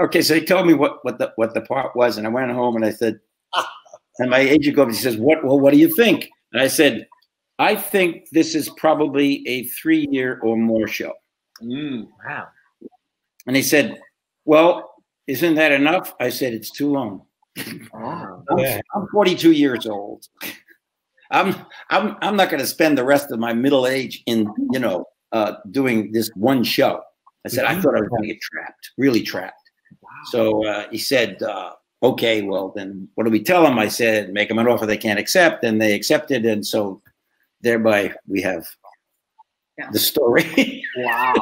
okay, so he told me what what the what the part was, and I went home and I said, and my agent goes, he says, what? Well, what do you think? And I said, I think this is probably a three year or more show. Mm, wow. And he said, Well, isn't that enough? I said, It's too long. Wow. I'm, Yeah. I'm 42 years old. I'm I'm I'm not going to spend the rest of my middle age in you know uh, doing this one show. I said I thought I was going to get trapped, really trapped. So uh, he said, uh, "Okay, well then, what do we tell them?" I said, "Make them an offer they can't accept," and they accepted, and so thereby we have Yeah. the story. Wow.